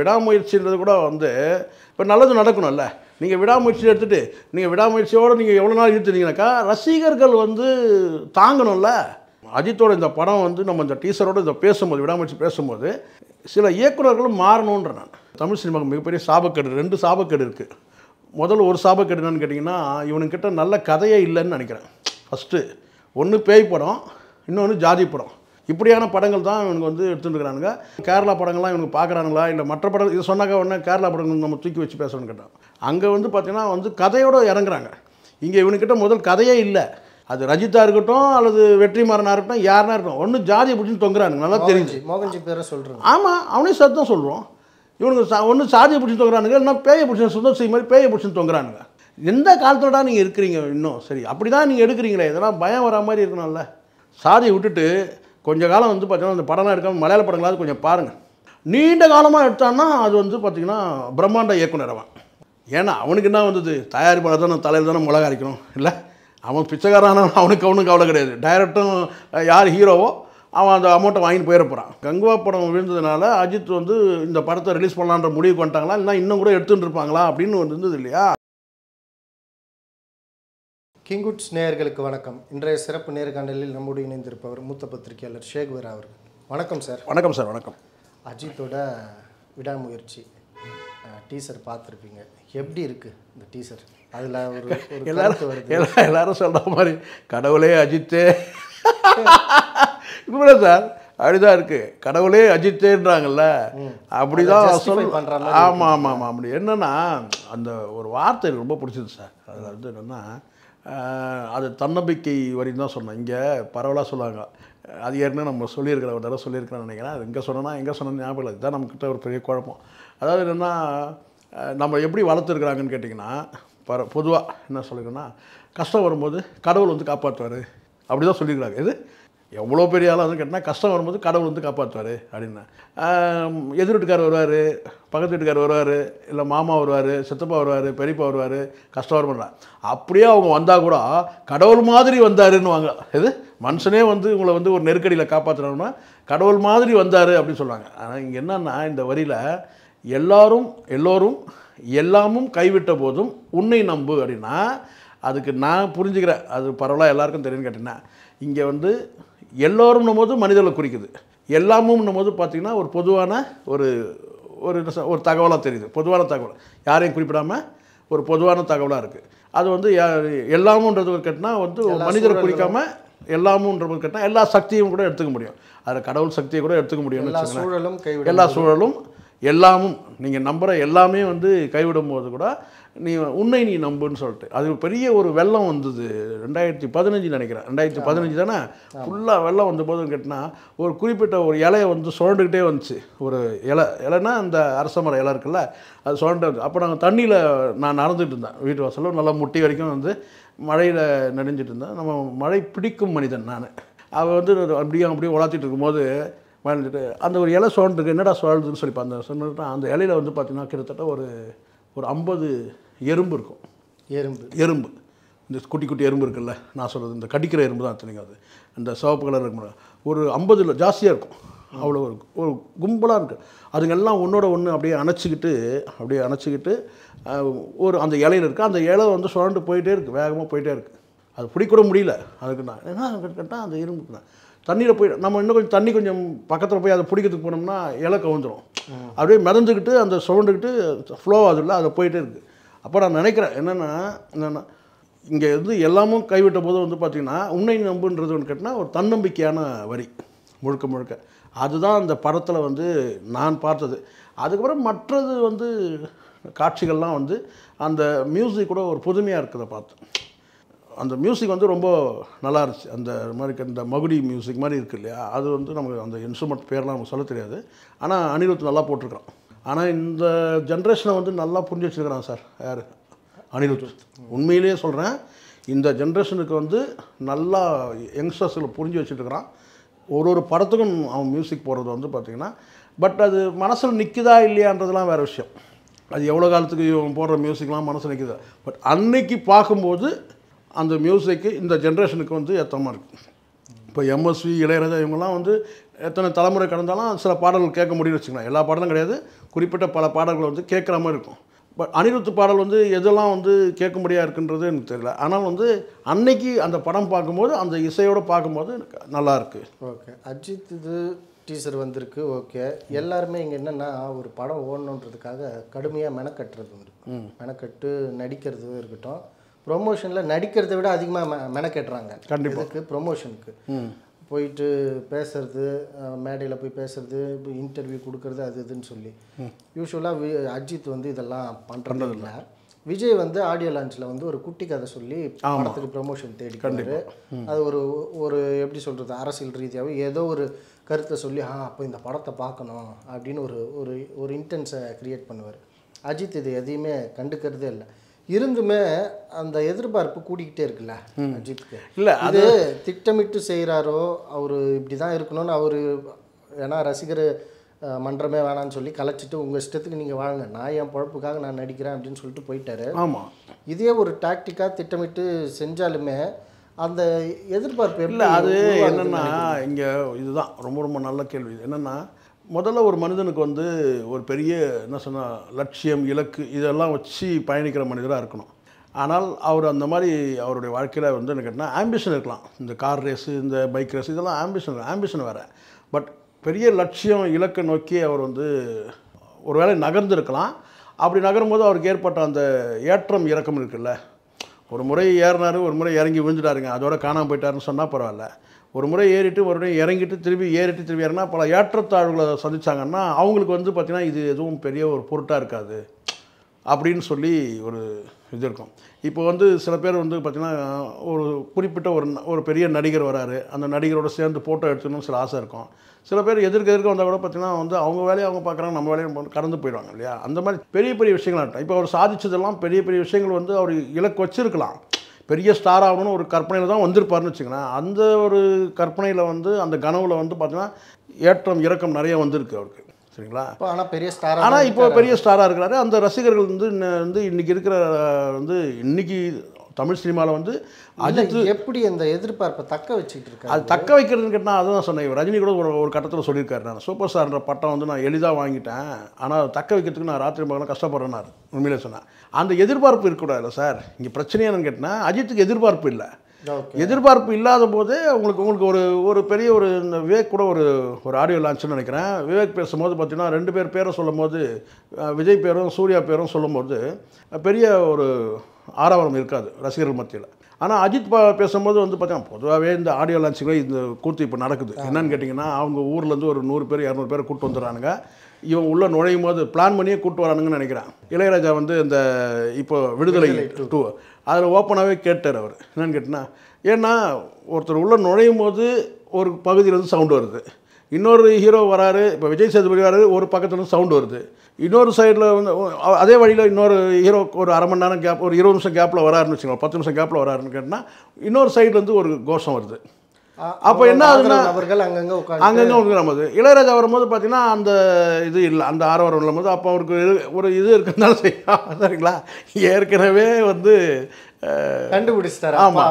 விடாமுயற்சின்றது கூட வந்து இப்போ நல்லது நடக்கணும்ல. நீங்கள் விடாமுயற்சி எடுத்துகிட்டு நீங்கள் விடாமுயற்சியோடு நீங்கள் எவ்வளோ நாள் இழுத்துனீங்கனாக்கா ரசிகர்கள் வந்து தாங்கணும்ல. அஜித்தோட இந்த படம் வந்து நம்ம இந்த டீசரோட இதை பேசும்போது விடாமுயற்சி பேசும்போது சில இயக்குநர்களும் மாறணுன்ற நான். தமிழ் சினிமாவுக்கு மிகப்பெரிய சாபக்கேடு ரெண்டு சாபக்கேடு இருக்குது முதல்ல ஒரு சாபக்கேடு என்னன்னு கேட்டிங்கன்னா இவனுக்கிட்ட நல்ல கதையே இல்லைன்னு நினைக்கிறேன். ஃபஸ்ட்டு ஒன்று பேய் படம் இன்னொன்று ஜாதி படம். இப்படியான படங்கள் தான் இவனுக்கு வந்து எடுத்துட்டு இருக்கிறானுங்க கேரளா படங்கள்லாம் இவனுக்கு பார்க்குறானுங்களா? இல்லை மற்ற படம் இது சொன்னாக்க உடனே கேரளா படங்கள் நம்ம தூக்கி வச்சு பேசணும்னு கேட்டான். அங்கே வந்து பார்த்தீங்கன்னா வந்து கதையோடு இறங்குறாங்க. இங்கே இவனுக்கிட்ட முதல் கதையே இல்லை. அது ரஜித்தா இருக்கட்டும் அல்லது வெற்றிமாறனா இருக்கட்டும் யாருனா இருக்கட்டும் ஒன்று ஜாதியை பிடிச்சின்னு தொங்குறானுங்க. நல்லா தெரிஞ்சு மோகன்ஜி பேரை சொல்கிறேன் ஆமாம் அவனே சத்தம் சொல்கிறோம் இவனுக்கு சா ஒன்று சாதியை பிடிச்சி தொங்குறானுங்க இல்லைன்னா பேயை பிடிச்சி சுந்தர் சி மாதிரி பேயை பிடிச்சி தொங்குறானுங்க. எந்த காலத்தோட நீங்கள் இருக்கிறீங்க இன்னும்? சரி அப்படி தான் நீங்கள் எடுக்கிறீங்களே. இதெல்லாம் பயம் வரா மாதிரி இருக்கணும்ல. சாதியை விட்டுட்டு கொஞ்ச காலம் வந்து பார்த்திங்கன்னா அந்த படம்லாம் எடுக்காமல் மலையாள படங்களாவது கொஞ்சம் பாருங்கள் நீண்ட காலமாக எடுத்தான்னா அது வந்து பார்த்திங்கன்னா பிரம்மாண்ட இயக்குனர் அவன். ஏன்னா அவனுக்கு என்ன வந்தது? தயாரிப்பாளர் தானே தலையில் தானே மிளகா அரைக்கணும். இல்லை? அவன் பிச்சைக்காரான அவனுக்கு அவனுக்கு கவலை கிடையாது. டைரக்டரும் யார் ஹீரோவோ அவன் அந்த அமௌண்ட்டை வாங்கிட்டு போயிட போகிறான் கங்குவா படம் விழுந்ததுனால அஜித் வந்து இந்த படத்தை ரிலீஸ் பண்ணலான்ற முடிவு பண்ணிட்டாங்களா இல்லைன்னா இன்னும் கூட எடுத்துகிட்டு இருப்பாங்களா? அப்படின்னு ஒன்று இருந்தது இல்லையா? கிங்குட்ஸ் நேயர்களுக்கு வணக்கம். இன்றைய சிறப்பு நேர்காணலில் நம்முடைய இணைந்திருப்பவர் மூத்த பத்திரிகையாளர் ஷேக்வீர் அவர்கள். வணக்கம் சார். வணக்கம் சார். வணக்கம். அஜித்தோட விடாமுயற்சி டீசர் பார்த்துருப்பீங்க. எப்படி இருக்கு இந்த டீசர்? அதில் ஒரு எல்லாரும் வருது. எல்லா எல்லாரும் சொல்கிற மாதிரி கடவுளே அஜித்தே. இப்படிதான் சார். அப்படிதான் இருக்கு. கடவுளே அஜித்தேன்றாங்கல்ல. அப்படிதான் justify சொல் பண்ற மாதிரி ஆமாம் ஆமாம் ஆமாம் அப்படி என்னன்னா அந்த ஒரு வார்த்தை ரொம்ப பிடிச்சது சார். அதில் வந்து என்னென்னா அது தன்னம்பிக்கை வரின்னு தான் சொன்னேன். இங்கே பரவலாக சொல்லுவாங்க அது ஏற்கனவே நம்ம சொல்லியிருக்கிற ஒரு தடவை சொல்லியிருக்கிறேன்னு நினைக்கிறேன். அது எங்கே சொன்னேன்னா எங்கே சொன்னது ஞாபகம் இல்லை. இதுதான் நம்மக்கிட்ட ஒரு பெரிய குழப்பம். அதாவது என்னென்னா நம்ம எப்படி வளர்த்துருக்குறாங்கன்னு கேட்டிங்கன்னா பர பொதுவாக என்ன சொல்லிக்கணும்னா கஷ்டம் வரும்போது கடவுள் வந்து காப்பாற்றுவார் அப்படி தான் சொல்லியிருக்கிறாங்க. இது எவ்வளோ பெரிய ஆளாக வந்து கேட்டால் கஷ்டம் வரும்போது கடவுள் வந்து காப்பாற்றுவார் அப்படின்னா. எதிர் வீட்டுக்காரர் வருவார் பக்கத்து வீட்டுக்கார் வருவார் இல்லை மாமா வருவார் சித்தப்பா வருவார் பெரியப்பா வருவார் கஷ்டம் வருமாடா அப்படியே அவங்க வந்தால் கூட கடவுள் மாதிரி வந்தாருன்னு வாங்க எது? மனுஷனே வந்து உங்களை வந்து ஒரு நெருக்கடியில் காப்பாற்றுறாங்கன்னா கடவுள் மாதிரி வந்தார் அப்படின்னு சொல்லுவாங்க ஆனால் இங்கே என்னன்னா இந்த வரியில் எல்லாரும் எல்லோரும் எல்லாமும் கைவிட்ட போதும் உன்னை நம்பு அப்படின்னா அதுக்கு நான் புரிஞ்சுக்கிறேன். அது பரவாயில்ல எல்லாருக்கும் தெரியும்னு கேட்டிங்கன்னா இங்கே வந்து எல்லோரும் போது மனிதர்களை குறிக்குது. எல்லாமும் போது பார்த்திங்கன்னா ஒரு பொதுவான ஒரு ஒரு ஒரு தகவலாக தெரியுது. பொதுவான தகவல். யாரையும் குறிப்பிடாமல் ஒரு பொதுவான தகவலாக இருக்குது அது வந்து எல்லாமுன்றது கேட்டினா வந்து மனிதரை சூழல்களும். குறிக்காம எல்லாமுன்றது கேட்டால் எல்லா சக்தியும் கூட எடுத்துக்க முடியும். அதில் கடவுள் சக்தியை கூட எடுத்துக்க வச்சுக்கோங்களேன். சூழலும் எல்லா சூழலும் எல்லாமும் நீங்கள் நம்புகிற எல்லாமே வந்து கைவிடும் போது கூட நீ உன்னை நீ நம்புன்னு சொல்லிட்டு. அது பெரிய ஒரு வெள்ளம் வந்தது. ரெண்டாயிரத்தி பதினஞ்சு நினைக்கிறேன். ரெண்டாயிரத்தி பதினஞ்சு தானே? ஃபுல்லாக வெள்ளம் வந்த போதுன்னு கேட்டினா ஒரு குறிப்பிட்ட ஒரு இலையை வந்து சுரண்டுக்கிட்டே வந்துச்சு. ஒரு இலை இலைன்னா அந்த அரச மரம் இலை இருக்குல்ல அது சுரண்டு வந்து அப்போ நாங்கள் தண்ணியில் நான் நடந்துட்டு இருந்தேன். வீட்டு வாசலில் நல்லா முட்டி வரைக்கும் வந்து மழையில் நனைஞ்சிட்டு இருந்தேன். நம்ம மழை பிடிக்கும் மனிதன் நான். அவள் வந்து அப்படியே அப்படியே உலாத்திட்டு இருக்கும்போது வாழ்ந்துட்டு அந்த ஒரு இலை சுழண்டுருக்கு என்னடா சுழலுதுன்னு சொல்லி அந்த சொன்னா அந்த இலையில வந்து பார்த்தீங்கன்னா கிட்டத்தட்ட ஒரு ஒரு ஐம்பது எறும்பு இருக்கும். எறும்பு. எறும்பு. இந்த குட்டி குட்டி எறும்பு இருக்குல்ல நான் சொல்கிறது இந்த கடிக்கிற எறும்பு தான் அத்தனைங்க அது. அந்த சிவப்பு கலர் இருக்கும் ஒரு ஐம்பதுல ஜாஸ்தியாக இருக்கும். அவ்வளோ ஒரு ஒரு கும்பலாக இருக்குது அதுங்க எல்லாம் ஒன்றோட ஒன்று அப்படியே அணைச்சிக்கிட்டு அப்படியே அணைச்சிக்கிட்டு ஒரு அந்த இலையில இருக்குது அந்த இலை வந்து சுழண்டு போயிட்டே இருக்குது வேகமாக போயிட்டே இருக்குது அது பிடிக்கூட முடியல. அதுக்கு நான் என்ன கேட்டால் அந்த எறும்புக்கு நான். தண்ணியில் போய் நம்ம இன்னும் கொஞ்சம் தண்ணி கொஞ்சம் பக்கத்தில் போய் அதை பிடிக்கிறதுக்கு போனோம்னா இலை கவுந்துடும் அப்படியே மிதந்துக்கிட்டு அந்த சுழண்டுக்கிட்டு ஃப்ளோ ஆகுதுல்ல அதை போயிட்டே இருக்குது அப்போ நான் நினைக்கிறேன் என்னென்னா என்னென்னா இங்கே வந்து எல்லாமும் கைவிட்ட போது வந்து பார்த்திங்கன்னா உன்னை நம்புன்றது ஒன்று கேட்டினா ஒரு தன்னம்பிக்கையான வரி முழுக்க முழுக்க. அதுதான் அந்த படத்தில் வந்து நான் பார்த்தது. அதுக்கப்புறம் மற்றது வந்து காட்சிகள்லாம் வந்து அந்த மியூசிக் கூட ஒரு புதுமையாக இருக்கிறத பார்த்தேன். அந்த மியூசிக் வந்து ரொம்ப நல்லா இருந்துச்சு அந்த மாதிரி இந்த மகுடி மியூசிக் மாதிரி இருக்கு இல்லையா? அது வந்து நமக்கு அந்த இன்ஸ்ட்ருமெண்ட் பேர்லாம் நமக்கு சொல்ல தெரியாது. ஆனால் அனிருத் நல்லா போட்டிருக்கிறான். ஆனால் இந்த ஜென்ரேஷனை வந்து நல்லா புரிஞ்சு வச்சுருக்கிறான் சார். யார்? அனிருத். உண்மையிலேயே சொல்கிறேன் இந்த ஜென்ரேஷனுக்கு வந்து நல்லா யங்ஸ்டர்ஸில் புரிஞ்சு வச்சுட்டுருக்கிறான் ஒரு ஒரு படத்துக்கும் அவன் மியூசிக் போடுறது வந்து பார்த்திங்கன்னா பட் அது மனசில் நிற்குதா இல்லையான்றதுலாம் வேறு விஷயம். அது எவ்வளோ காலத்துக்கு இவன் போடுற மியூசிக்லாம் மனசில் நிற்குதா பட் அன்னைக்கு பார்க்கும்போது அந்த மியூசிக்கு இந்த ஜென்ரேஷனுக்கு வந்து ஏற்ற மாதிரி இருக்கும் இப்போ எம்எஸ்வி இளையராஜா இவங்கெல்லாம் வந்து எத்தனை தலைமுறை கடந்தாலும் சில பாடல்கள் கேட்க முடியும்னு வச்சுக்கலாம் எல்லா பாடலும் கிடையாது. குறிப்பிட்ட பல பாடல்கள் வந்து கேட்குற மாதிரி இருக்கும். பட் அனிருத் பாடல் வந்து எதெல்லாம் வந்து கேட்கும்படியாக இருக்குன்றது எனக்கு தெரியல. ஆனால் வந்து அன்னைக்கு அந்த படம் பார்க்கும்போது அந்த இசையோடு பார்க்கும்போது எனக்கு நல்லா இருக்கு. ஓகே. அஜித் இது டீசர் வந்திருக்கு. ஓகே. எல்லாருமே இங்கே என்னென்னா ஒரு படம் ஓடணுன்றதுக்காக கடுமையாக மெனக்கட்டுறது உண்டு மெனக்கட்டு நடிக்கிறது இருக்கட்டும். ப்ரொமோஷனில் நடிக்கிறதை விட அதிகமாக மெ மெனக்கட்டுறாங்க. கண்டிப்பா. இதுக்கு ப்ரொமோஷனுக்கு. போயிட்டு பேசுறது மேடையில் போய் பேசுறது இப்போ இன்டர்வியூ கொடுக்கறது அது இதுன்னு சொல்லி. யூஸ்வலாக அஜித் வந்து இதெல்லாம் பண்ணுறது இல்லை விஜய் வந்து ஆடியோ லான்ச்சில் வந்து ஒரு குட்டி கதை சொல்லி படத்துக்கு ப்ரொமோஷன் தேடிக்கிறாரு. அது ஒரு ஒரு எப்படி சொல்கிறது அரசியல் ரீதியாகவே ஏதோ ஒரு கருத்தை சொல்லி ஆ அப்போ இந்த படத்தை பார்க்கணும் அப்படின்னு ஒரு ஒரு ஒரு இன்டென்ஸை க்ரியேட் பண்ணுவார். அஜித் இது எதையுமே கண்டுக்கிறதே இல்லை. இருந்துமே அந்த எதிர்பார்ப்பு கூடிக்கிட்டே இருக்குல்ல அஜித்துக்கு? இல்லை அது திட்டமிட்டு செய்கிறாரோ அவர் இப்படி தான் இருக்கணும்னு அவர் ஏன்னா ரசிகர் மன்றமே வேணான்னு சொல்லி கலைச்சிட்டு உங்கள் இஷ்டத்துக்கு நீங்கள் வாழுங்க. நான் என் பொழப்புக்காக நான் நடிக்கிறேன் அப்படின்னு சொல்லிட்டு போயிட்டாரு. ஆமாம் இதே ஒரு டாக்டிக்காக திட்டமிட்டு செஞ்சாலுமே அந்த எதிர்பார்ப்பு இல்லை அது என்னென்னா இங்கே இதுதான். ரொம்ப ரொம்ப நல்ல கேள்வி. இது என்னென்னா முதல்ல ஒரு மனிதனுக்கு வந்து ஒரு பெரிய என்ன சொன்னால் லட்சியம் இலக்கு இதெல்லாம் வச்சு பயணிக்கிற மனிதராக இருக்கணும். ஆனால் அவர் அந்த மாதிரி அவருடைய வாழ்க்கையில் வந்து என்ன கேட்டால் ஆம்பிஷன் இருக்கலாம். இந்த கார் ரேஸு இந்த பைக் ரேஸ் இதெல்லாம் ஆம்பிஷன் ஆம்பிஷன் வேறு. பட் பெரிய லட்சியம் இலக்கை நோக்கி அவர் வந்து ஒரு வேளை நகர்ந்துருக்கலாம். அப்படி நகரும்போது அவருக்கு ஏற்பட்ட அந்த ஏற்றம் இறக்கம் இருக்குல்ல. ஒரு முறை ஏறினாரு ஒரு முறை இறங்கி விழுந்துட்டாருங்க. அதோட காணாமல் போயிட்டாருன்னு சொன்னால் பரவாயில்ல. ஒரு முறை ஏறிட்டு ஒரு முறை இறங்கிட்டு திரும்பி ஏறிட்டு திரும்பி இறங்கினா பல ஏற்றத்தாழ்வுகளை சந்தித்தாங்கன்னா அவங்களுக்கு வந்து பார்த்திங்கன்னா இது எதுவும் பெரிய ஒரு பொருட்டாக இருக்காது அப்படின்னு சொல்லி ஒரு இது இருக்கும். இப்போ வந்து சில பேர் வந்து பார்த்திங்கன்னா ஒரு குறிப்பிட்ட ஒரு ந- ஒரு பெரிய நடிகர் வராரு. அந்த நடிகரோட சேர்ந்து ஃபோட்டோ எடுத்துக்கணும்னு சில ஆசை இருக்கும். சில பேர் எதிர்க்க எதிர்க்க வந்தால் கூட பார்த்திங்கன்னா வந்து அவங்க வேலையை அவங்க பார்க்குறாங்க நம்ம வேலையை கடந்து போயிடுவாங்க இல்லையா? அந்த மாதிரி பெரிய பெரிய விஷயங்கள் இப்போ அவர் சாதிச்சதெல்லாம் பெரிய பெரிய விஷயங்கள் வந்து அவர் இலக்கு வச்சிருக்கலாம். பெரிய ஸ்டார் ஆகணும்னு ஒரு கற்பனையில் தான் வந்திருப்பாருன்னு வச்சுங்களேன் அந்த ஒரு கற்பனையில் வந்து அந்த கனவுல வந்து பார்த்தீங்கன்னா ஏற்றம் இறக்கம் நிறைய வந்திருக்கு அவருக்கு. சரிங்களா? இப்போ ஆனால் பெரிய ஸ்டார் ஆனால் இப்போ பெரிய ஸ்டாராக இருக்கிறாரு. அந்த ரசிகர்கள் வந்து வந்து இன்னைக்கு இருக்கிற வந்து இன்னைக்கு தமிழ் சினிமாவில் வந்து அஜித் எப்படி அந்த எதிர்பார்ப்பை தக்க வச்சுக்கிட்டு இருக்காரு? அது தக்க வைக்கிறதுன்னு கேட்டால் அதுதான் சொன்னேன். ரஜினி கூட ஒரு ஒரு கட்டத்தில் சொல்லியிருக்காரு நான். சூப்பர் ஸ்டார்ன்ற பட்டம் வந்து நான் எளிதாக வாங்கிட்டேன். ஆனால் தக்க வைக்கிறதுக்கு நான் ராத்திரி மகனும் கஷ்டப்படுறேன்னாரு உண்மையிலே சொன்னேன் அந்த எதிர்பார்ப்பு இருக்கக்கூடாதுல்ல சார்? இங்கே பிரச்சனை என்னன்னு கேட்டால் அஜித்துக்கு எதிர்பார்ப்பு இல்லை. எதிர்பார்ப்பு இல்லாத போதே உங்களுக்கு உங்களுக்கு ஒரு ஒரு பெரிய ஒரு இந்த விவேக் கூட ஒரு ஒரு ஆடியோ லான்ச்னு நினைக்கிறேன். விவேக் பேசும்போது பார்த்தீங்கன்னா ரெண்டு பேர் பேரை சொல்லும் போது விஜய் பேரும் சூர்யா பேரும் சொல்லும்போது பெரிய ஒரு ஆரவாரம் இருக்காது ரசிகர்கள் மத்தியில். ஆனால் அஜித் பா பேசும்போது வந்து பார்த்தீங்கன்னா பொதுவாகவே இந்த ஆடியோ லான்ச்சுகளே இந்த கூத்து இப்போ நடக்குது. என்னன்னு கேட்டிங்கன்னா அவங்க ஊர்லேருந்து ஒரு நூறு பேர் இரநூறு பேர் கூட்டு வந்துடுறானுங்க. இவன் உள்ளே நுழையும் போது பிளான் பண்ணியே கூட்டு வரானுங்கன்னு நினைக்கிறேன். இளையராஜா வந்து இந்த இப்போ விடுதலை டூ அதில் ஓப்பனாகவே கேட்டார் அவர். என்னன்னு கேட்டினா ஏன்னா ஒருத்தர் உள்ளே நுழையும் போது ஒரு பகுதியிலேருந்து சவுண்டு வருது. இன்னொரு ஹீரோ வராரு இப்போ விஜய் சேதுபதி வராரு ஒரு பக்கத்தில் சவுண்டு வருது. இன்னொரு சைடில் வந்து அதே வழியில் இன்னொரு ஹீரோ ஒரு அரை மணி நேரம் கேப் ஒரு இருபது நிமிஷம் கேப்பில் வராருன்னு வச்சுக்கோங்க பத்து நிமிஷம் கேப்பில் வராருன்னு கேட்டால் இன்னொரு சைட்லேருந்து ஒரு கோஷம் வருது. அப்போ என்ன ஆகுதுன்னா அவர்கள் அங்கங்க உட்காந்து அங்கங்கே உங்களுக்கு நமது இளையராஜா வரும்போது பார்த்தீங்கன்னா அந்த இது இல்லை அந்த ஆரவாரம் இல்லாமல் அப்போ அவருக்கு ஒரு இது இருக்கிறதுனால செய்யும் சரிங்களா? ஏற்கனவே வந்து கண்டுபிடிச்சிட்டாரு. ஆமா.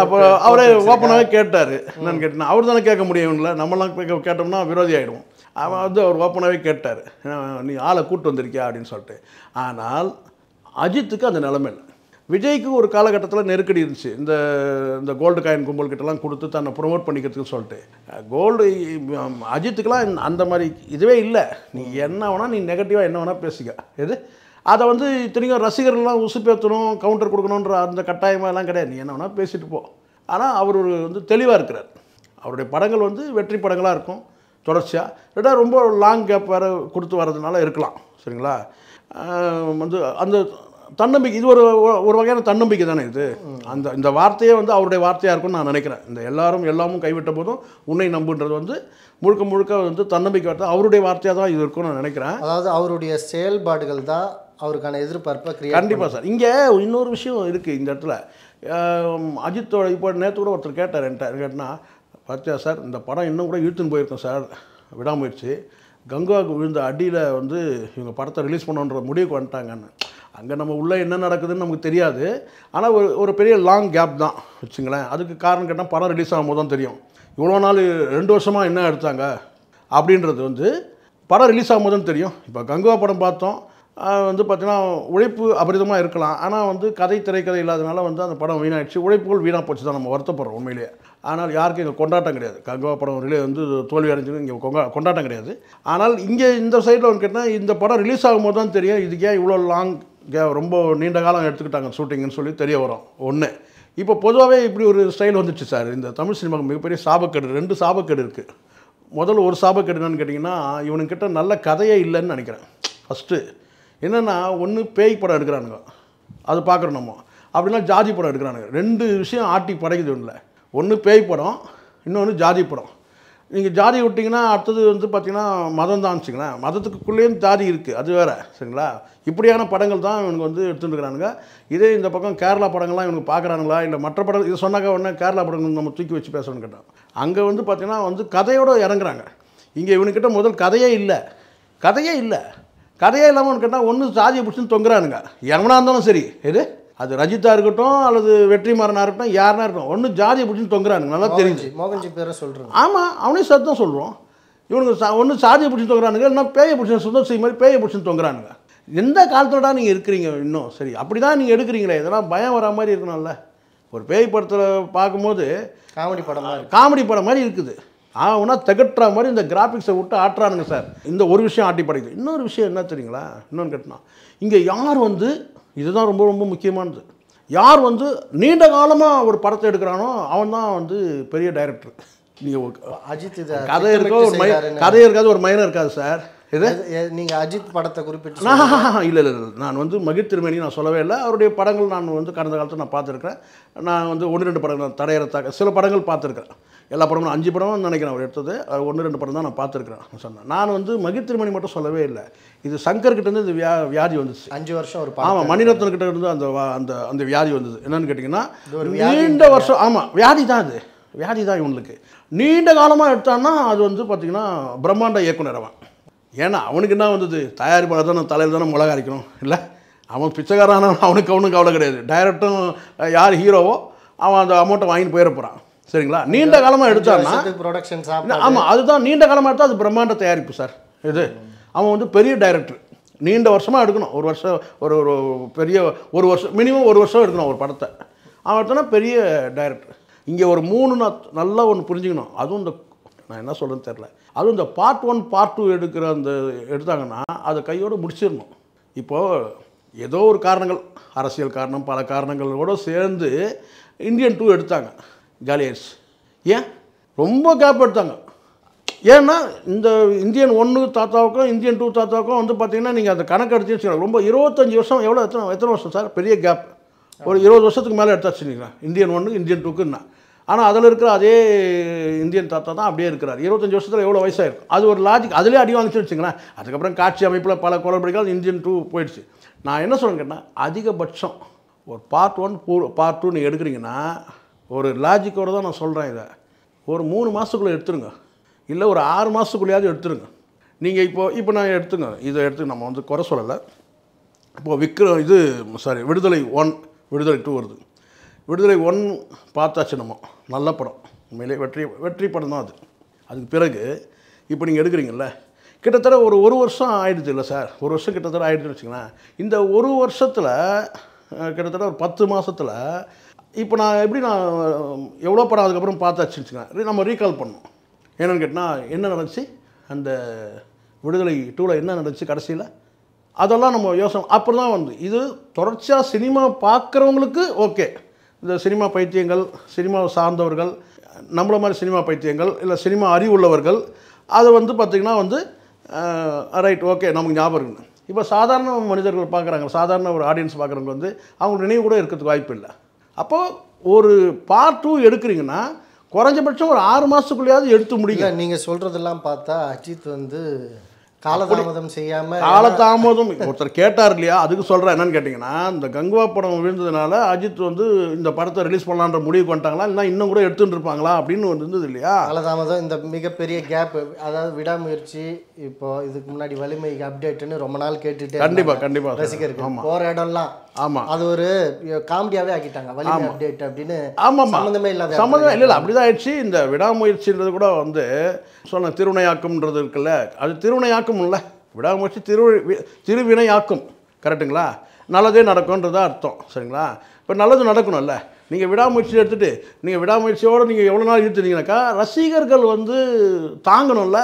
அப்பா, அவரே ஓப்பனாகவே கேட்டார். என்னன்னு கேட்டேன்னா அவர் தானே கேட்க முடியும்ல? நம்மளாம் கேட்டோம்னா விரோதி ஆகிடும் அவன் வந்து அவர் ஓப்பனாகவே கேட்டார். நீ ஆளை கூட்டு வந்திருக்கியா? அப்படின்னு சொல்லிட்டு. ஆனால் அஜித்துக்கு அந்த நிலைமை இல்லை. விஜய்க்கு ஒரு காலகட்டத்தில் நெருக்கடி இருந்துச்சு. இந்த இந்த கோல்டு காயின் கும்பல் கிட்டலாம் கொடுத்து தன்னை ப்ரொமோட் பண்ணிக்கிறதுக்கு சொல்லிட்டு. கோல்டு அஜித்துக்கெலாம் அந்த மாதிரி இதுவே இல்லை. நீ என்ன வேணால் நீ நெகட்டிவாக என்ன வேணால் பேசிக்க. எது? அதை வந்து இத்தனைக்கும் ரசிகர்கள்லாம் உசுப்பேற்றணும் கவுண்டர் கொடுக்கணுன்ற அந்த கட்டாயமாக எல்லாம் கிடையாது. நீ என்ன வேணால் பேசிட்டு போ. ஆனால் அவர் ஒரு வந்து தெளிவாக இருக்கிறார். அவருடைய படங்கள் வந்து வெற்றி படங்களாக இருக்கும் தொடர்ச்சியாக ரெண்டாவது ரொம்ப லாங் கேப் வேறு கொடுத்து வர்றதுனால இருக்கலாம். சரிங்களா? வந்து அந்த தன்னம்பிக்கை இது ஒரு ஒரு வகையான தன்னம்பிக்கை தானே இது? அந்த இந்த வார்த்தையே வந்து அவருடைய வார்த்தையாக இருக்கும்னு நான் நினைக்கிறேன். இந்த எல்லாரும் எல்லாமும் கைவிட்ட போதும் உன்னை நம்புன்றது வந்து முழுக்க முழுக்க வந்து தன்னம்பிக்கை வார்த்தை அவருடைய வார்த்தையாக தான் இது இருக்கும்னு நான் நினைக்கிறேன். அதாவது அவருடைய செயல்பாடுகள் தான் அவருக்கான எதிர்பார்ப்பை கண்டிப்பாக சார். இங்கே இன்னொரு விஷயம் இருக்குது இந்த இடத்துல. அஜித்தோட இப்போ நேற்று கூட ஒருத்தர் கேட்டார் என்கிட்ட. கேட்டனா பார்த்தியா சார் இந்த படம் இன்னும் கூட இழுத்துன்னு போயிருக்கோம் சார். விடாமுயற்சி. கங்காவுக்கு விழுந்த அடியில் வந்து இவங்க படத்தை ரிலீஸ் பண்ணணுன்ற முடிவுக்கு வந்துட்டாங்கன்னு. அங்கே நம்ம உள்ளே என்ன நடக்குதுன்னு நமக்கு தெரியாது. ஆனால் ஒரு ஒரு பெரிய லாங் கேப் தான் வச்சுங்களேன். அதுக்கு காரணம் கேட்டால் படம் ரிலீஸ் ஆகும்போது தான் தெரியும். இவ்வளோ நாள் ரெண்டு வருஷமாக என்ன எடுத்தாங்க? அப்படின்றது வந்து படம் ரிலீஸ் ஆகும்போதுன்னு தெரியும். இப்போ கங்குவா படம் பார்த்தோம். வந்து பார்த்திங்கன்னா உழைப்பு அபரிதமாக இருக்கலாம். ஆனால் வந்து கதை திரைக்கதை இல்லாதனால வந்து அந்த படம் வீணாயிடுச்சு. உழைப்புகள் வீணாக போச்சு தான் நம்ம வருத்தப்படுறோம் உண்மையிலேயே. ஆனால் யாருக்கும் இங்கே கொண்டாட்டம் கிடையாது. கங்குவா படம் ரிலே வந்து தோல்வி அடைஞ்சது இங்கே கொண்டாட்டம் கிடையாது. ஆனால் இங்கே இந்த சைடில் வந்து கேட்டால் இந்த படம் ரிலீஸ் ஆகும்போது தான் தெரியும். இதுக்கே இவ்வளோ லாங் ரொம்ப நீண்ட காலம் எடுத்துக்கிட்டாங்க ஷூட்டிங்குன்னு சொல்லி தெரிய வரும். ஒன்று இப்போ பொதுவாகவே இப்படி ஒரு ஸ்டைல் வந்துச்சு சார் இந்த தமிழ் சினிமாவுக்கு மிகப்பெரிய சாபக்கேடு ரெண்டு சாபக்கேடு இருக்குது முதல்ல ஒரு சாபக்கேடு என்னன்னு கேட்டிங்கன்னா இவனுக்கிட்ட நல்ல கதையே இல்லைன்னு நினைக்கிறேன். ஃபஸ்ட்டு என்னென்னா ஒன்று பேய் படம் எடுக்கிறானுங்க. அது பார்க்குறோம் நம்ம. அப்படின்னா ஜாதி படம் எடுக்கிறானுங்க. ரெண்டு விஷயம் ஆட்டி படைக்குது ஒன்றில் ஒன்று பேய் படம் இன்னொன்று ஜாதி படம். நீங்கள் ஜாதி விட்டிங்கன்னா அடுத்தது வந்து பார்த்திங்கன்னா மதம் தான் வச்சுங்களேன் மதத்துக்குள்ளேயும் ஜாதி இருக்குது அது வேறு. சரிங்களா? இப்படியான படங்கள் தான் இவனுக்கு வந்து எடுத்துட்டுருக்கிறானுங்க இதே இந்த பக்கம் கேரளா படங்கள்லாம் இவனுக்கு பார்க்குறானுங்களா? இல்லை மற்ற படம் இது சொன்னாக்க உடனே கேரளா படங்கள் நம்ம தூக்கி வச்சு பேசணும்னு கேட்டோம் அங்கே வந்து பார்த்திங்கன்னா வந்து கதையோடு இறங்குறாங்க. இங்கே இவனுக்கிட்ட முதல் கதையே இல்லை. கதையே இல்லை. கதையே இல்லாமல் கேட்டால் ஒன்று ஜாதியை பிடிச்சின்னு தொங்குறானுங்க. எவனாக இருந்தாலும் சரி. எது? அது ரஜித்தா இருக்கட்டும் அல்லது வெற்றிமாறனா இருக்கட்டும் யாருனா இருக்கட்டும் ஒன்று ஜாதியை பிடிச்சின்னு தொங்குறானுங்க. நல்லா தெரியுது மோகன்ஜி பேரை சொல்கிறேன் ஆமாம் அவனே சத்தம் சொல்கிறோம் இவனுக்கு சா ஒன்று சாதியை பிடிச்சி தொங்குறானுங்க இல்லைன்னா பேயை பிடிச்சி சுந்தர் சி மாதிரி பேயை பிடிச்சி தொங்குறானுங்க. எந்த காலத்தோட நீங்கள் இருக்கிறீங்க இன்னும்? சரி அப்படி தான் நீங்கள் எடுக்கிறீங்களே இதெல்லாம் பயம் வரா மாதிரி இருக்கணும்ல. ஒரு பேய் படத்தில் பார்க்கும்போது காமெடி படம் தான் காமெடி படம் மாதிரி இருக்குது. ஆகுனா திகட்டுற மாதிரி இந்த கிராஃபிக்ஸை விட்டு ஆட்டுறானுங்க சார். இந்த ஒரு விஷயம் ஆட்டி படைக்குது. இன்னொரு விஷயம் என்ன தெரியுங்களா? இன்னொன்று கேட்டினா இங்கே யார் வந்து இதுதான் ரொம்ப ரொம்ப முக்கியமானது. யார் வந்து நீண்ட காலமாக ஒரு படத்தை எடுக்கிறானோ அவன் தான் வந்து பெரிய டைரக்டர் நீங்கள் அஜித் இதை கதை இருக்கோ ஒரு மை. கதை இருக்காது ஒரு மைனர் இருக்காது சார் இது? அது, எ- நீங்க அஜித் படத்தை குறிப்பிட்டு இல்லை இல்லை இல்லை. நான் வந்து மகிழ் திருமணி நான் சொல்லவே இல்லை. அவருடைய படங்கள் நான் வந்து கடந்த காலத்தில் நான் பார்த்துருக்கேன் நான் வந்து ஒன்று ரெண்டு படங்கள் தடையறத்தாக்க சில படங்கள் பார்த்துருக்கேன் எல்லா படமும் அஞ்சு படமும் நினைக்கிறேன் அவர் எடுத்தது. ஒன்று ரெண்டு படம் தான் நான் பார்த்துருக்கிறேன் சொன்னேன். நான் வந்து மகிழ் திருமணி மட்டும் சொல்லவே இல்லை. இது சங்கர் கிட்ட இருந்து இந்த வியா வியாதி வந்துச்சு. அஞ்சு வருஷம் ஒரு ஆமாம் மணிரத்னம் கிட்ட இருந்து அந்த அந்த அந்த வியாதி வந்தது. என்னன்னு கேட்டிங்கன்னா நீண்ட வருஷம் ஆமாம் வியாதி தான் அது. வியாதி தான் இவனுக்கு நீண்ட காலமாக எடுத்தான்னா அது வந்து பார்த்திங்கன்னா பிரம்மாண்ட இயக்குனர் அவன். ஏன்னா அவனுக்கு என்ன வந்தது? தயாரிப்பாளர் தானே தலையில் தானே மிளகா அரைக்கணும். இல்லை அவன் பிச்சைக்காரன அவனுக்கு அவனுக்கு கவலை கிடையாது. டைரக்டும் யார் ஹீரோவோ அவன் அந்த அமௌண்ட்டை வாங்கிட்டு போயிட போகிறான் சரிங்களா? நீண்ட காலமாக எடுத்தான்னா ப்ரொடக்ஷன் இல்லை, சாப்பிட்டு ஆமா அதுதான் நீண்ட காலமாக எடுத்தால் அது பிரம்மாண்ட தயாரிப்பு சார். இது. அவன் வந்து பெரிய டைரக்டர் நீண்ட வருஷமாக எடுக்கணும். ஒரு வருஷம் ஒரு ஒரு பெரிய ஒரு வருஷம் மினிமம் ஒரு வருஷம் எடுக்கணும் ஒரு படத்தை. அவன் எடுத்தோன்னா பெரிய டைரக்டர் இங்கே ஒரு மூணு நாள் நல்லா ஒன்று புரிஞ்சுக்கணும். அதுவும் இந்த நான் என்ன சொல்கிறேன்னு தெரில அதுவும் இந்த பார்ட் ஒன் பார்ட் டூ எடுக்கிற அந்த எடுத்தாங்கன்னா அதை கையோடு முடிச்சிடணும். இப்போது ஏதோ ஒரு காரணங்கள் அரசியல் காரணம் பல காரணங்களோட சேர்ந்து இந்தியன் டூ எடுத்தாங்க. காலியாயிடுச்சு ஏன்? ரொம்ப கேப் எடுத்தாங்க. ஏன்னா இந்த இந்தியன் ஒன்று தாத்தாவுக்கும் இந்தியன் டூ தாத்தாவுக்கும் வந்து பார்த்தீங்கன்னா நீங்கள் அந்த கணக்கு எடுத்து வச்சுக்கலாம் ரொம்ப இருபத்தஞ்சி வருஷம் எவ்வளோ எத்தனை எத்தனை வருஷம் சார்? பெரிய கேப் ஒரு இருபது வருஷத்துக்கு மேலே எடுத்தாச்சு நீங்கள் இந்தியன் ஒன்று இந்தியன் டூக்குன்னா ஆனால் அதில் இருக்கிற அதே இந்தியன் தாத்தா தான் அப்படியே இருக்கிறார். இருபத்தஞ்சி வருஷத்தில் எவ்வளோ வயசாயிருக்கும் அது ஒரு லாஜிக் அதிலே அடி வாங்கிச்சு வச்சுங்களேன் அதுக்கப்புறம் காட்சி அமைப்பில் பல குளறுபடிகள் இந்தியன் டூ போயிடுச்சு. நான் என்ன சொல்றேன்னு அதிகபட்சம் ஒரு பார்ட் ஒன் பூ பார்ட் டூ நீங்கள் எடுக்கிறீங்கன்னா ஒரு லாஜிக்கோடு தான் நான் சொல்கிறேன் இதை. ஒரு மூணு மாதத்துக்குள்ளே எடுத்துருங்க. இல்லை ஒரு ஆறு மாதத்துக்குள்ளேயாவது எடுத்துருங்க. நீங்கள் இப்போ இப்போ நான் எடுத்துங்க. இதை எடுத்து நம்ம வந்து குறை சொல்லலை. இப்போது விக்ரம் இது சாரி விடுதலை ஒன் விடுதலை டூ வருது. விடுதலை ஒன் பார்த்தாச்சு நம்ம. நல்ல படம். உண்மையிலே வெற்றி வெற்றி படம் தான் அது. அதுக்கு பிறகு இப்போ நீங்கள் எடுக்கிறீங்கல்ல கிட்டத்தட்ட ஒரு ஒரு வருஷம் ஆயிடுது இல்லை சார். ஒரு வருஷம் கிட்டத்தட்ட ஆயிடுதுன்னு வச்சுங்களேன் இந்த ஒரு வருஷத்தில் கிட்டத்தட்ட ஒரு பத்து மாதத்தில் இப்போ நான் எப்படி நான் எவ்வளோ படம் அதுக்கப்புறம் பார்த்தாச்சுன்னு வச்சுக்கோங்க. நம்ம ரீகால் பண்ணோம். என்னென்னு கேட்டால் என்ன நடந்துச்சு? அந்த விடுதலை டூவில் என்ன நடந்துச்சு கடைசியில்? அதெல்லாம் நம்ம யோசனை அப்புறம் தான் வந்து இது தொடர்ச்சியாக சினிமா பார்க்குறவங்களுக்கு ஓகே. இந்த சினிமா பைத்தியங்கள் சினிமாவை சார்ந்தவர்கள் நம்மள மாதிரி சினிமா பைத்தியங்கள் இல்லை சினிமா அறிவுள்ளவர்கள் அதை வந்து பார்த்திங்கன்னா வந்து ரைட் ஓகே நமக்கு ஞாபகம் இருக்குது. இப்போ சாதாரண மனிதர்கள் பார்க்குறாங்க சாதாரண ஒரு ஆடியன்ஸ் பார்க்குறவங்க வந்து அவங்க நினைவு கூட இருக்கிறதுக்கு வாய்ப்பு இல்லை. அப்போது ஒரு பார்ட் டூ எடுக்கிறீங்கன்னா குறைஞ்சபட்சம் ஒரு ஆறு மாதத்துக்குள்ளேயாவது எடுத்து முடியல நீங்கள் சொல்கிறதெல்லாம் பார்த்தா அஜித் வந்து காலதாமதம் செய்யாமல் காலதாமதம் ஒருத்தர் கேட்டார் இல்லையா? அதுக்கு சொல்கிறேன் என்னன்னு கேட்டிங்கன்னா இந்த கங்குவா படம் விழுந்ததுனால அஜித் வந்து இந்த படத்தை ரிலீஸ் பண்ணலான்ற முடிவு பண்ணிட்டாங்களா? இல்லை இன்னும் கூட எடுத்துட்டு இருப்பாங்களா? அப்படின்னு ஒன்று இருந்தது இல்லையா? காலதாமதம் இந்த மிகப்பெரிய கேப் அதாவது விடாமுயற்சி இப்போ இதுக்கு முன்னாடி வலிமை அப்டேட்னு ரொம்ப நாள் கேட்டுட்டே கண்டிப்பா இருந்தாங்க. கண்டிப்பா சார். ரசிகர்கள். போற இடம்லாம். ஆமாம் அது ஒரு காமெடியாவே ஆக்கிட்டாங்க. வலிமை அப்டேட் அப்படின்னு ஆமாம்மா சம்மந்தமே இல்லாத சம்மந்தம் இல்லை இல்லை அப்படி தான் ஆயிடுச்சு. இந்த விடாமுயற்சின்றது கூட வந்து சொன்ன திருவினையாக்கம்ன்றது இருக்குல்ல அது திருவினையாக்கம் திருவினையாக்கும்ல விடாமுயற்சி திரு திருவினையாக்கும். கரெக்ட்டுங்களா நல்லதே நடக்கும்ன்றதா அர்த்தம். சரிங்களா? இப்போ நல்லது நடக்கணும்ல. நீங்கள் விடாமுயற்சி எடுத்துகிட்டு நீங்கள் விடாமுயற்சியோடு நீங்கள் எவ்வளோ நாள் இழுத்துனீங்கனாக்கா ரசிகர்கள் வந்து தாங்கணும்ல.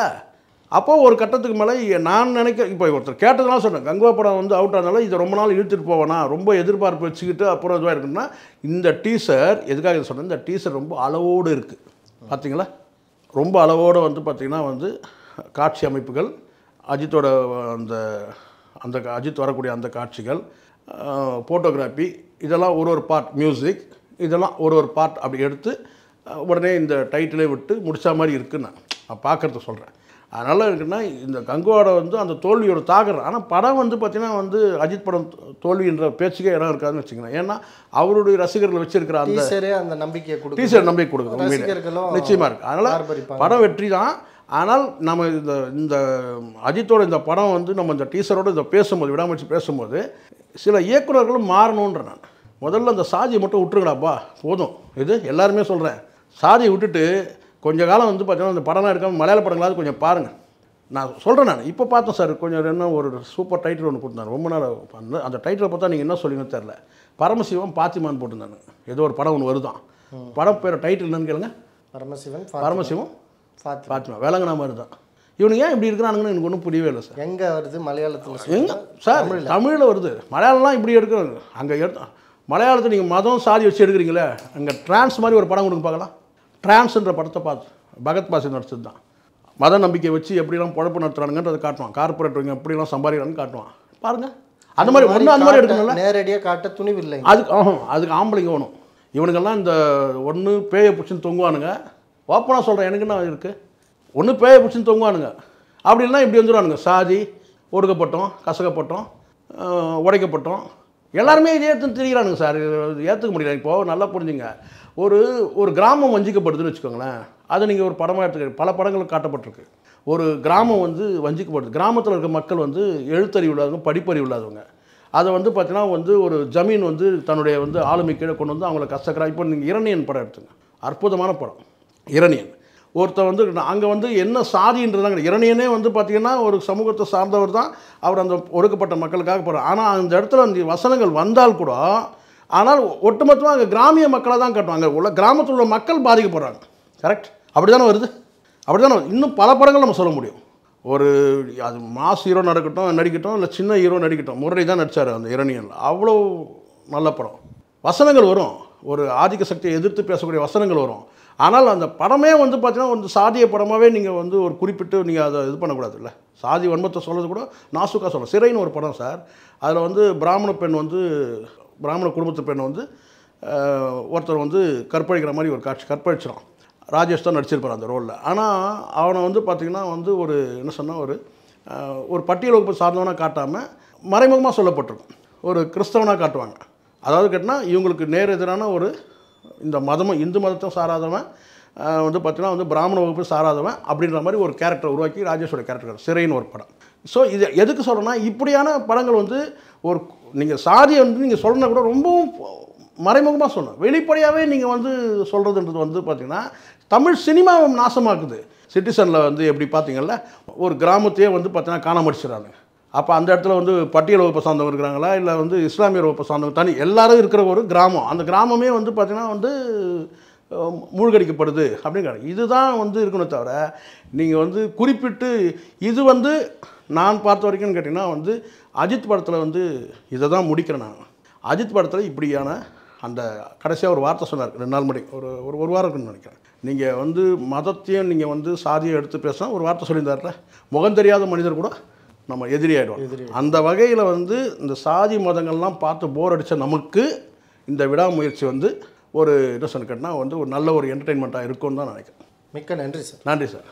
அப்போது ஒரு கட்டத்துக்கு மேலே நான் நினைக்க இப்போ ஒருத்தர் கேட்டதுனால சொன்னேன் கங்குவா படம் வந்து அவுட் ஆனாலும் இதை ரொம்ப நாள் இழுத்துட்டு போவேனா ரொம்ப எதிர்பார்ப்பு வச்சுக்கிட்டு அப்புறம் இதுவாக இருக்குன்னா இந்த டீசர் எதுக்காக சொன்னேன் இந்த டீசர் ரொம்ப அளவோடு இருக்குது பார்த்தீங்களா ரொம்ப அளவோடு வந்து பார்த்திங்கன்னா வந்து காட்சி அமைப்புகள் அஜித்தோட அந்த அந்த அஜித் வரக்கூடிய அந்த காட்சிகள் ஃபோட்டோகிராஃபி இதெல்லாம் ஒரு ஒரு பார்ட் மியூசிக் இதெல்லாம் ஒரு ஒரு பார்ட் அப்படி எடுத்து உடனே இந்த டைட்டிலே விட்டு முடிச்ச மாதிரி இருக்குன்னு நான் பார்க்கறத சொல்கிறேன் அதனால் இருக்குன்னா இந்த கங்குவாட வந்து அந்த தோல்வியோட தாக்குறேன் ஆனால் படம் வந்து பார்த்திங்கன்னா வந்து அஜித் படம் தோல்வின்ற பேச்சுக்கே இடம் இருக்காதுன்னு வச்சுக்கோங்களேன். ஏன்னா அவருடைய ரசிகர்கள் வச்சிருக்கிற அந்த அந்த நம்பிக்கையை கொடுக்கும் டீசர் நம்பிக்கை ரசிகர்களும் நிச்சயமாக இருக்குது அதனால். படம் வெற்றி தான். ஆனால் நம்ம இந்த இந்த அஜித்தோட இந்த படம் வந்து நம்ம இந்த டீசரோட இதை பேசும்போது விடாமச்சு பேசும்போது சில இயக்குனர்களும் மாறணுன்ற நான். முதல்ல அந்த சாதியை மட்டும் விட்டுருங்கடாப்பா போதும். இது எல்லாருமே சொல்கிறேன் சாதியை விட்டுட்டு கொஞ்ச காலம் வந்து பார்த்தீங்கன்னா இந்த படம்லாம் எடுக்காம மலையாள படங்களாவது கொஞ்சம் பாருங்கள் நான் சொல்கிறேன் நான். இப்போ பார்த்தேன் சார் கொஞ்சம் என்ன ஒரு சூப்பர் டைட்டில் ஒன்று கொடுத்தாங்க ரொம்ப நாள் அந்த அந்த டைட்டிலை பார்த்தா நீங்கள் என்ன சொல்லுவீங்கன்னு தெரில பரமசிவம் பாத்திமான்னு போட்டிருந்தாங்க. ஏதோ ஒரு படம் ஒன்று வருதான். படம் பேர் டைட்டில் என்னன்னு கேளுங்க. பரமசிவன் பரமசிவம் பாத்திமா வேளங்கனா மாதிரி தான். இவனுங்க ஏன் இப்படி இருக்கிறானுங்கன்னு எனக்கு ஒன்றும் புரியவே இல்லை சார். எங்க வருது மலையாளத்தில் எங்க? சார் தமிழில். வருது. மலையாளம்லாம் இப்படி எடுக்கிறாங்க அங்கே எடுத்து மலையாளத்தை நீங்கள் மதம் சாதி வச்சு எடுக்கிறீங்களே அங்கே ட்ரான்ஸ் மாதிரி ஒரு படம் கொடுங்க பார்க்கலாம். ட்ரான்ஸ்ன்ற படத்தை பார்த்து. பகத் பாசி நடிச்சது தான். மத நம்பிக்கை வச்சு எப்படிலாம் பொழப்பு நடத்துறானுங்கன்றதை காட்டுவான். கார்பரேட்டுங்க எப்படிலாம் சம்பாதிக்கிறான்னு காட்டுவான். பாருங்க. அந்த மாதிரி ஒன்று அந்த மாதிரி எடுக்கணும்ல? நேரடியா காட்ட துணிவில்லைங்க அதுக்கு ஆஹும் அதுக்கு ஆம்பளைங்க வேணும். இவனுங்கெல்லாம் இந்த ஒன்று பேயை பிடிச்சின்னு தொங்குவானுங்க. ஓப்பனாக சொல்கிறேன் எனக்கு என்ன இருக்குது ஒன்று பேய பிடிச்சின்னு தொங்குவானுங்க. அப்படி இல்லைன்னா இப்படி வந்துடுவானுங்க சாதி ஒடுக்கப்பட்டோம் கசக்கப்பட்டோம் உடைக்கப்பட்டோம். எல்லாருமே இதே எடுத்து திரிகிறானுங்க சார். ஏற்றுக்க முடியல. இப்போது நல்லா புரிஞ்சுங்க. ஒரு ஒரு கிராமம் வஞ்சிக்கப்படுதுன்னு வச்சுக்கோங்களேன். அதை நீங்கள் ஒரு படமாக எடுத்துக்க பல படங்கள் காட்டப்பட்டிருக்கு. ஒரு கிராமம் வந்து வஞ்சிக்கப்படுது. கிராமத்தில் இருக்க மக்கள் வந்து எழுத்தறிவு இல்லாதவங்க படிப்பறிவு இல்லாதவங்க அதை வந்து பார்த்தீங்கன்னா வந்து ஒரு ஜமீன் வந்து தன்னுடைய வந்து ஆளுமை கீழே கொண்டு வந்து அவங்கள கஷ்டக்கிறாங்க இப்போ நீங்கள் இரணியன் படம் எடுத்துங்க. அற்புதமான படம். இரணியன். ஒருத்தர் வந்து அங்கே வந்து என்ன சாதின்றதாங்க இரணியனே வந்து பார்த்திங்கன்னா ஒரு சமூகத்தை சார்ந்தவர் தான். அவர் அந்த ஒடுக்கப்பட்ட மக்களுக்காக போகிறார் ஆனால் அந்த இடத்துல அந்த வசனங்கள் வந்தால் கூட ஆனால் ஒட்டுமொத்தமாக அங்கே கிராமிய மக்களை தான் காட்டுவாங்க. உள்ள கிராமத்தில் உள்ள மக்கள் பாதிக்கப்படுறாங்க. கரெக்ட் அப்படி தானே வருது? அப்படி தானே இன்னும் பல படங்கள் நம்ம சொல்ல முடியும். ஒரு அது மாஸ் ஹீரோ நடக்கட்டும் நடிக்கட்டும் இல்லை சின்ன ஹீரோ நடிக்கட்டும் முரளி தான் நடித்தார் அந்த இரணியனில் அவ்வளோ நல்ல படம். வசனங்கள் வரும். ஒரு ஆதிக்க சக்தியை எதிர்த்து பேசக்கூடிய வசனங்கள் வரும். ஆனால் அந்த படமே வந்து பார்த்தீங்கன்னா வந்து சாதிய படமாகவே நீங்கள் வந்து ஒரு குறிப்பிட்டு நீங்கள் அதை இது பண்ணக்கூடாதுல்ல. சாதி வன்மத்தை சொல்கிறது கூட நாசுக்கா சொல்லலாம் சிறைன்னு ஒரு படம் சார். அதில் வந்து பிராமண பெண் வந்து பிராமண குடும்பத்து பெண் வந்து ஒருத்தர் வந்து கற்பழிக்கிற மாதிரி ஒரு காட்சி கற்பழிச்சிடும் ராஜேஷ் தான் நடிச்சிருப்பார் அந்த ரோலில். ஆனால் அவனை வந்து பார்த்திங்கன்னா வந்து ஒரு என்ன சொன்னால் ஒரு ஒரு பட்டியல் வகுப்பு சார்ந்தவனாக காட்டாமல் மறைமுகமாக சொல்லப்பட்டிருக்கும். ஒரு கிறிஸ்தவனாக காட்டுவாங்க. அதாவது கேட்டால் இவங்களுக்கு நேர் எதிரான ஒரு இந்த மதமும் இந்து மதத்தை சாராதவன் வந்து பார்த்தீங்கன்னா வந்து பிராமண வகுப்பு சாராதவன் அப்படின்ற மாதிரி ஒரு கேரக்டர் உருவாக்கி ராஜேஷோட கேரக்டர் சிறைன்னு ஒரு படம். ஸோ இது எதுக்கு சொல்கிறேன்னா இப்படியான படங்கள் வந்து ஒரு நீங்கள் சாதியை வந்து நீங்கள் சொல்லணும்னா கூட ரொம்பவும் மறைமுகமாக சொல்லணும். வெளிப்படையாகவே நீங்கள் வந்து சொல்கிறதுன்றது வந்து பார்த்திங்கன்னா தமிழ் சினிமாவும் நாசமாக்குது. சிட்டிசனில் வந்து எப்படி பார்த்தீங்கல்ல ஒரு கிராமத்தையே வந்து பார்த்தீங்கன்னா காண முடிச்சிடறாங்க அப்போ அந்த இடத்துல வந்து பட்டியல் வகுப்பை சார்ந்தவங்க இருக்கிறாங்களா? இல்லை வந்து இஸ்லாமிய வகுப்பை சார்ந்தவங்க? தனி எல்லாரும் இருக்கிற ஒரு கிராமம். அந்த கிராமமே வந்து பார்த்திங்கன்னா வந்து மூழ்கடிக்கப்படுது அப்படிங்கிற. இதுதான் வந்து இருக்கணும் தவிர நீங்கள் வந்து குறிப்பிட்டு இது வந்து நான் பார்த்த வரைக்கும்னு கேட்டிங்கன்னா வந்து அஜித் படத்தில் வந்து இதை தான் முடிக்கிறேன் நான். அஜித் படத்தில் இப்படியான அந்த கடைசியாக ஒரு வார்த்தை சொன்னார் ரெண்டு நாள் மணி ஒரு ஒரு ஒரு வாரம் இருக்குன்னு நினைக்கிறேன். நீங்கள் வந்து மதத்தையும் நீங்கள் வந்து சாதியை எடுத்து பேசினா ஒரு வார்த்தை சொல்லியிருந்தார்ல முகம் தெரியாத மனிதர் கூட நம்ம எதிரி ஆகிடுவோம் அந்த வகையில் வந்து இந்த சாதி மதங்கள்லாம் பார்த்து போர் அடித்த நமக்கு இந்த விடாமுயற்சி வந்து ஒரு என்ன சொன்ன வந்து ஒரு நல்ல ஒரு என்டர்டெயின்மெண்ட்டாக இருக்கும்னு தான் நினைக்கிறேன். மிக்க நன்றி சார். நன்றி சார்.